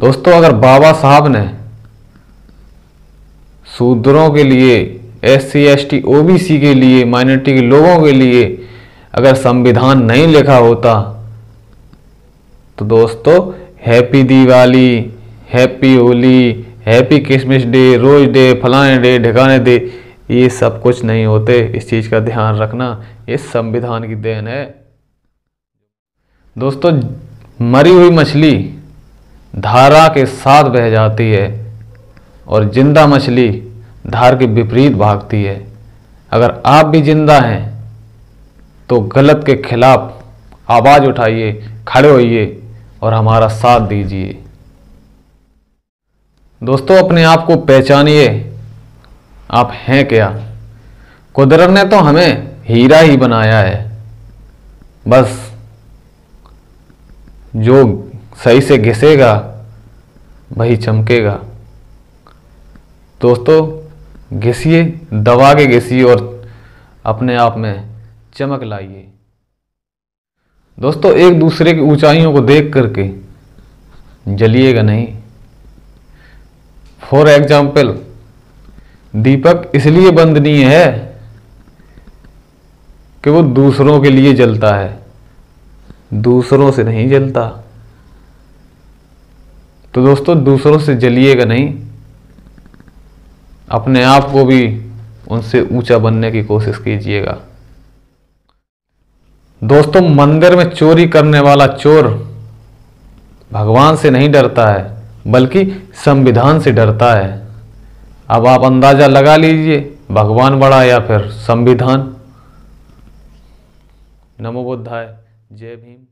दोस्तों, अगर बाबा साहब ने शूद्रों के लिए S C S T O B C के लिए, माइनॉरिटी के लोगों के लिए अगर संविधान नहीं लिखा होता तो दोस्तों, happy Diwali, happy Holi, happy Christmas day, rose day, फलाने डे, ढिकाने डे, ये सब कुछ नहीं होते। इस चीज़ का ध्यान रखना ये संविधान की देन है। दोस्तों, मरी हुई मछली धारा के साथ बह जाती है और ज़िंदा मछली धार के विपरीत भागती है। अगर आप भी ज़िंदा हैं तो गलत के खिलाफ आवाज़ उठाइए, खड़े होइए और हमारा साथ दीजिए। दोस्तों, अपने आप को पहचानिए। आप हैं क्या? कुदरत ने तो हमें हीरा ही बनाया है। बस, जो सही से घिसेगा, वही चमकेगा। दोस्तों, घिसिए दबा के घिसिए और अपने आप में चमक लाइए। दोस्तों, एक दूसरे की ऊंचाइयों को देख करके जलिएगा नहीं। फॉर एग्ज़ाम्पल दीपक इसलिए बंदनीय है कि वो दूसरों के लिए जलता है। दूसरों से नहीं जलता। तो दोस्तों, दूसरों से जलिएगा नहीं। अपने आप को भी उनसे ऊँचा बनने की कोशिश कीजिएगा। दोस्तों, मंदिर में चोरी करने वाला चोर भगवान से नहीं डरता है, बल्कि संविधान से डरता है। अब आप अंदाज़ा लगा लीजिए, भगवान बड़ा या फिर संविधान। नमो बुद्धाय, जय भीम।